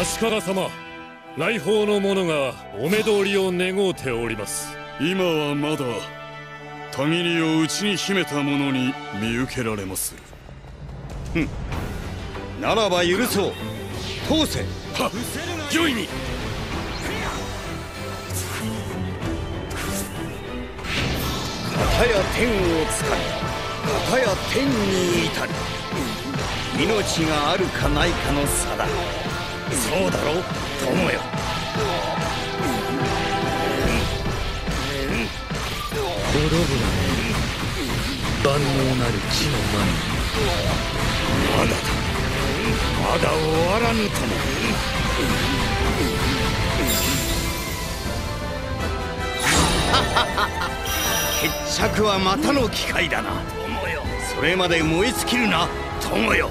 足利様来訪の者がお目通りを願うております。今はまだたぎりを内に秘めた者に見受けられまする。ならば許そう。通せ。は御意に。片や天をつかみ片や天に至る。命があるかないかの差だそうだろ友よ。滅ぶ万能なる地の前にまだだまだ終わらぬとも決着はまたの機会だなそれまで燃え尽きるな友よ